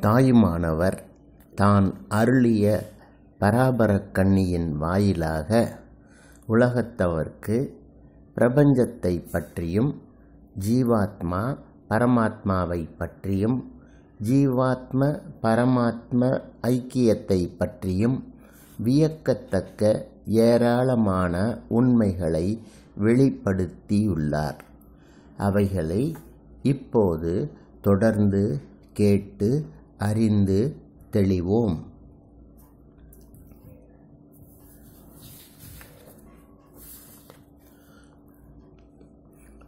தாயுமானவர் தான் அருளிய பராபரக்கண்ணியின் வாயிலாக உலகத்தவர்க்கு பிரபஞ்சத்தைப் பற்றியும் ஜீவாத்மா பரமாத்மாவைப் பற்றியும் ஜீவாத்ம பரமாத்ம ஐக்கியத்தை பற்றியும் வியக்கத்தக்க ஏராளமான உண்மைகளை வெளிப்படுத்தியுள்ளார். அவைகளை இப்போது தொடர்ந்து கேட்டு அறிந்து தெளிவோம்.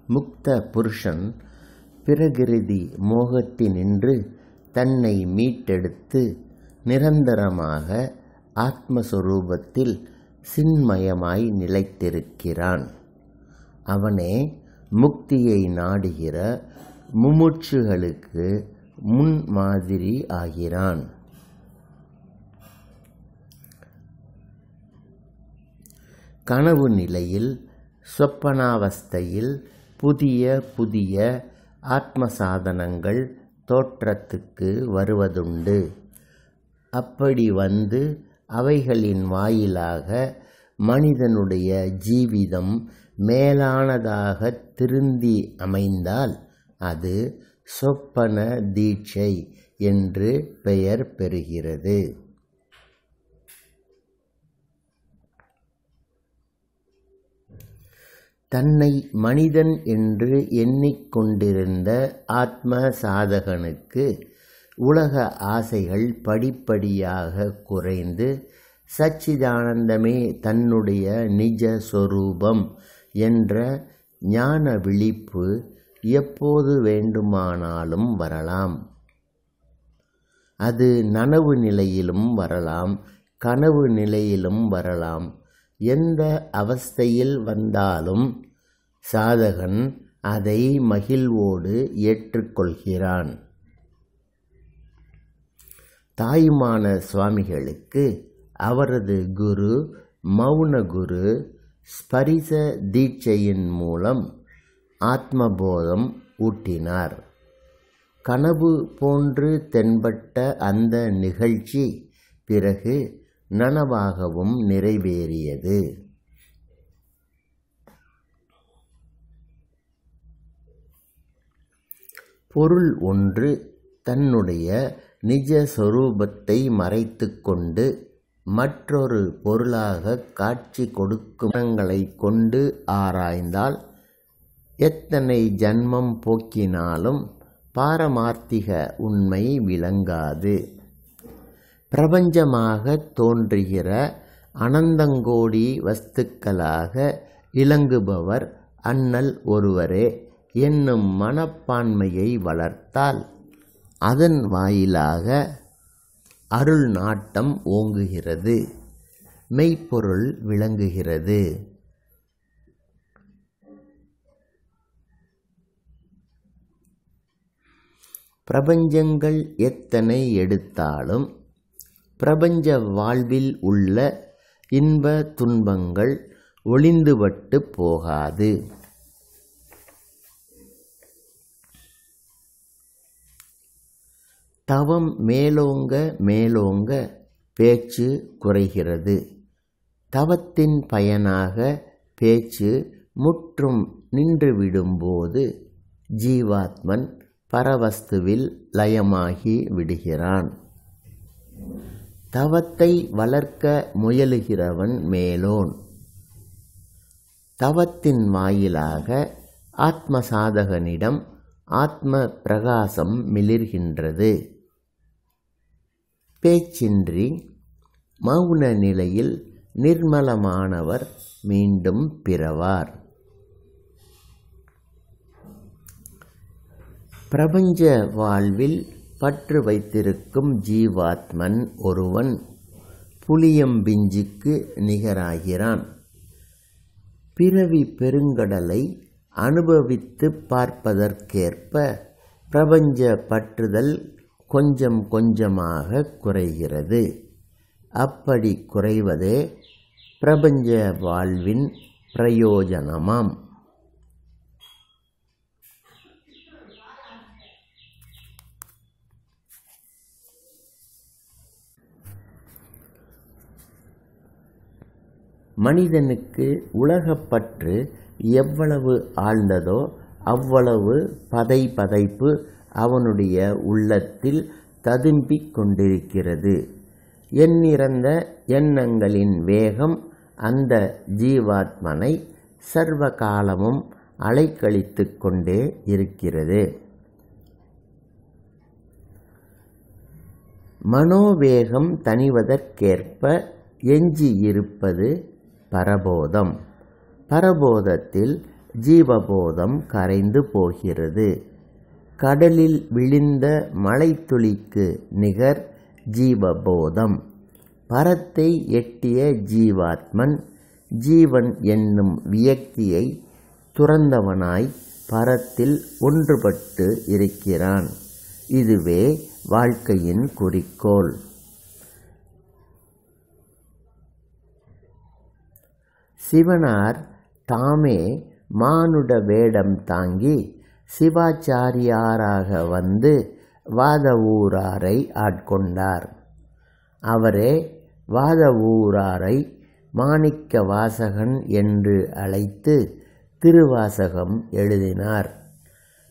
முக்த புருஷன் பிரகிருதி மோகத்தினின்று தன்னை மீட்டெடுத்து நிரந்தரமாக ஆத்மஸ்வரூபத்தில் சின்மயமாய் நிலைத்திருக்கிறான். அவனே முக்தியை நாடுகிற முமுட்சுகளுக்கு முன் மாதிரி ஆகிறான். கனவு நிலையில் சொப்பனாவஸ்தையில் புதிய புதிய ஆத்ம சாதனங்கள் தோற்றத்துக்கு வருவதுண்டு. அப்படி வந்து அவைகளின் வாயிலாக மனிதனுடைய ஜீவிதம் மேலானதாக திருந்தி அமைந்தால் அது சொப்பன தீட்சை என்று பெயர் பெறுகிறது. தன்னை மனிதன் என்று எண்ணிக்கொண்டிருந்த ஆத்ம சாதகனுக்கு உலக ஆசைகள் படிப்படியாக குறைந்து சச்சிதானந்தமே தன்னுடைய நிஜ சொரூபம் என்ற ஞான விழிப்பு எப்போது வேண்டுமானாலும் வரலாம். அது நனவு நிலையிலும் வரலாம் கனவு நிலையிலும் வரலாம். எந்த அவஸ்தையில் வந்தாலும் சாதகன் அதை மகிழ்வோடு ஏற்றுக்கொள்கிறான். தாயுமான சுவாமிகளுக்கு அவரது குரு மௌன குரு ஸ்பரிச தீட்சையின் மூலம் ஆத்மபோதம் ஊட்டினார். கனவு போன்று தென்பட்ட அந்த நிகழ்ச்சி பிறகு நனவாகவும் நிறைவேறியது. பொருள் ஒன்று தன்னுடைய நிஜ சொரூபத்தை மறைத்து கொண்டு மற்றொரு பொருளாக காட்சி கொடுக்கும் கொண்டு ஆராய்ந்தால் எத்தனை ஜன்மம் போக்கினாலும் பாரமார்த்திக உண்மை விளங்காது. பிரபஞ்சமாக தோன்றுகிற அனந்தங்கோடி வஸ்துக்களாக இலங்குபவர் அண்ணல் ஒருவரே என்னும் மனப்பான்மையை வளர்த்தால் அதன் வாயிலாக அருள் நாட்டம் ஓங்குகிறது மெய்ப்பொருள் விளங்குகிறது. பிரபஞ்சங்கள் எத்தனை எடுத்தாலும் பிரபஞ்ச வாழ்வில் உள்ள இன்ப துன்பங்கள் ஒளிந்துபட்டு போகாது. தவம் மேலோங்க மேலோங்க பேச்சு குறைகிறது. தவத்தின் பயனாக பேச்சு முற்றும் நின்றுவிடும்போது ஜீவாத்மன் பரவஸ்துவில் லயமாகி விடுகிறான். தவத்தை வளர்க்க முயலுகிறவன் மேலோன். தவத்தின் வாயிலாக ஆத்ம சாதகனிடம் ஆத்ம பிரகாசம் மிளிர்கின்றது. பேச்சின்றி மௌன நிலையில் நிர்மலமானவர் மீண்டும் பிறவார். பிரபஞ்ச வாழ்வில் பற்று வைத்திருக்கும் ஜீவாத்மன் ஒருவன் புளியம்பிஞ்சிக்கு நிகராகிறான். பிறவி பெருங்கடலை அனுபவித்து பார்ப்பதற்கேற்ப பிரபஞ்ச பற்றுதல் கொஞ்சம் கொஞ்சமாக குறைகிறது. அப்படி குறைவதே பிரபஞ்ச வாழ்வின் பிரயோஜனமாம். மனிதனுக்கு உலகப்பற்று எவ்வளவு ஆழ்ந்ததோ அவ்வளவு பதை பதைப்பு அவனுடைய உள்ளத்தில் ததும்பிக் கொண்டிருக்கிறது. எண்ணிறந்த எண்ணங்களின் வேகம் அந்த ஜீவாத்மனை சர்வ காலமும் அலைக்கழித்து கொண்டே இருக்கிறது. மனோவேகம் தணிவதற்கேற்ப எஞ்சியிருப்பது பரபோதம். பரபோதத்தில் ஜீவபோதம் கரைந்து போகிறது. கடலில் விழுந்த மலைத்துளிக்கு நிகர் ஜீவபோதம். பரத்தை எட்டிய ஜீவாத்மன் ஜீவன் என்னும் வியக்தியை துறந்தவனாய் பரத்தில் ஒன்றுபட்டு இருக்கிறான். இதுவே வாழ்க்கையின் குறிக்கோள். சிவனார் தாமே மானுட வேடம் தாங்கி சிவாச்சாரியாராக வந்து வாதவூராரை ஆட்கொண்டார். அவரே வாதவூராரை மாணிக்க வாசகன் என்று அழைத்து திருவாசகம் எழுதினார்.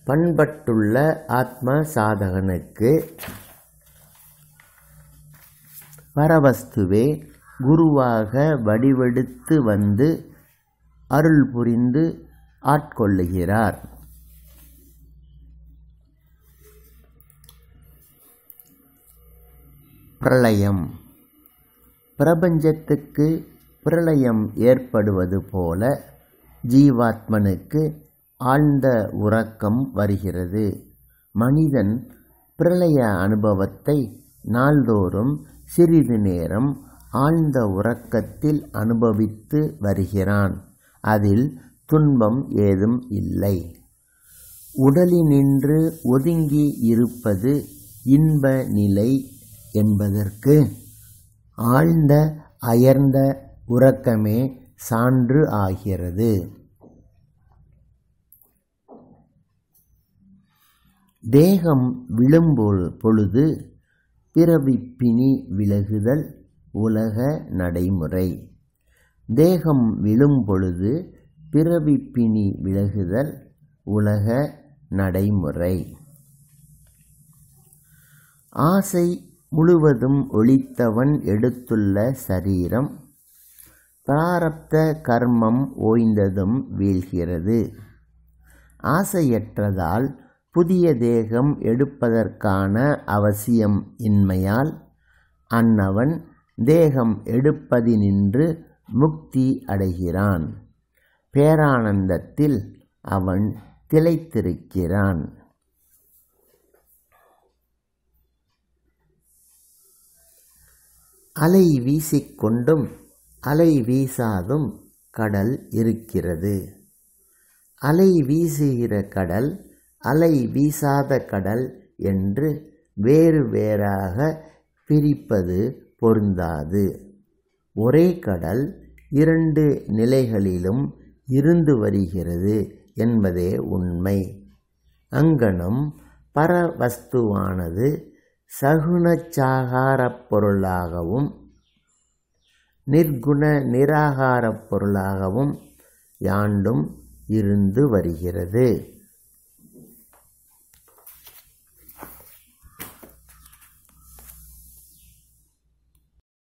பண்பட்டுள்ள ஆத்ம சாதகனுக்கு பரவஸ்துவே குருவாக வடிவெடுத்து வந்து அருள் புரிந்து ஆட்கொள்ளுகிறார். பிரளயம். பிரபஞ்சத்துக்கு பிரளயம் ஏற்படுவது போல ஜீவாத்மனுக்கு ஆழ்ந்த உறக்கம் வருகிறது. மனிதன் பிரளய அனுபவத்தை நாள்தோறும் சிறிது நேரம் ஆழ்ந்த உறக்கத்தில் அனுபவித்து வருகிறான். அதில் துன்பம் ஏதும் இல்லை. உடலினின்று ஒதுங்கி இருப்பது இன்ப நிலை என்பதற்கு ஆழ்ந்த அயர்ந்த உறக்கமே சான்று ஆகிறது. தேகம் விழும்பொழு பொழுது பிறவிப்பினி விலகுதல் உலக நடைமுறை. தேகம் விழும் பொழுது பிறவிப்பினி விலகுதல் உலக நடைமுறை. ஆசை முழுவதும் ஒழித்தவன் எடுத்துள்ள சரீரம். பிராரப்த கர்மம் ஓய்ந்ததும் வீழ்கிறது. ஆசையற்றதால் புதிய தேகம் எடுப்பதற்கான அவசியம் இன்மையால் அன்னவன் தேகம் எடுப்பதினின்று முக்தி அடைகிறான். பேரானந்தத்தில் அவன் திளைத்திருக்கிறான். அலை வீசிக்கொண்டும் அலை வீசாதும் கடல் இருக்கிறது. அலை வீசுகிற கடல் அலை வீசாத கடல் என்று வேறு வேறாக பிரிப்பது பொருந்தாது. ஒரே கடல் இரண்டு நிலைகளிலும் இருந்து வருகிறது என்பதே உண்மை. அங்கனம் பரவஸ்துவானது சகுணச்சாகாரப் பொருளாகவும் நிர்குண நிராகாரப் பொருளாகவும் யாண்டும் இருந்து வருகிறது.